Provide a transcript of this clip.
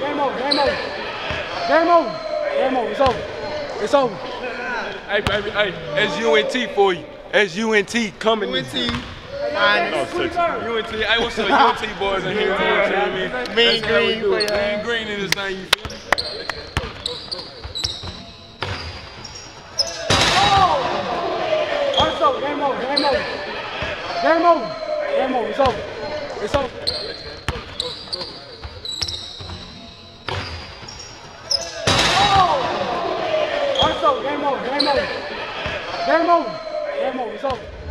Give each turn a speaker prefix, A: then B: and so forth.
A: Game over. Game over. Game over. game over, It's over. It's over.
B: Hey, baby, hey, that's UNT for you. That's UNT coming.
C: UNT.
B: Oh,
C: Minus.
B: six. UNT. Hey, what's up, UNT boys in here? You know what I mean?
C: Mean
B: That's how
C: green
B: do
C: for
B: it. Mean green in this thing, you feel me?
A: Oh, it's over. Game over. Game over. Game over. Game over. It's over. It's over. Game over. Game over. Game over. Game over. It's over.